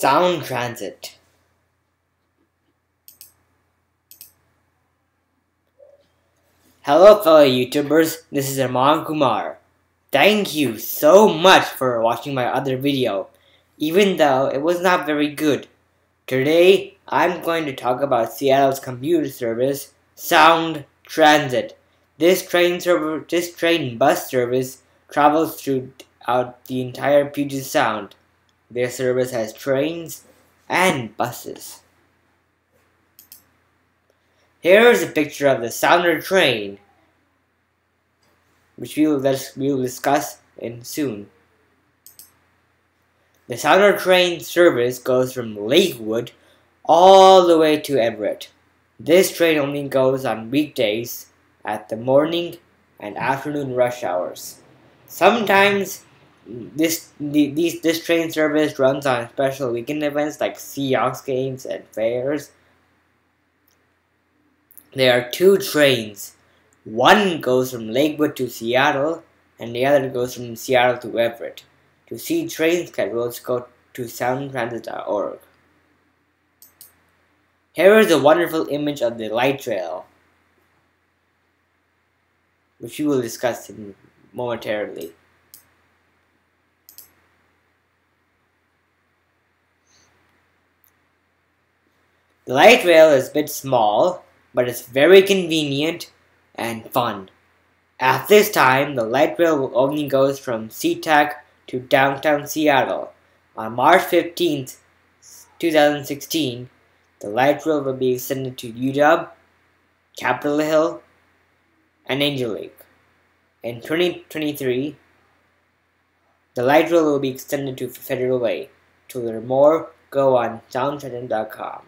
Sound Transit. Hello fellow YouTubers, this is Armaan Kumar. Thank you so much for watching my other video, even though it was not very good. Today, I'm going to talk about Seattle's commuter service, Sound Transit. This train server, this train bus service travels throughout the entire Puget Sound. Their service has trains and buses. Here is a picture of the Sounder train, which we will, we will discuss in soon. The Sounder train service goes from Lakewood all the way to Everett. This train only goes on weekdays at the morning and afternoon rush hours. Sometimes this the, these this train service runs on special weekend events like Seahawks games and fairs there are two trains. One goes from Lakewood to Seattle, and the other goes from Seattle to Everett. To see train schedules, go to soundtransit.org. Here is a wonderful image of the light rail, which we will discuss momentarily. The light rail is a bit small, but it's very convenient and fun. At this time, the light rail only goes from SeaTac to downtown Seattle. On March 15, 2016, the light rail will be extended to UW, Capitol Hill, and Angel Lake. In 2023, the light rail will be extended to Federal Way. To learn more, go on soundtransit.com.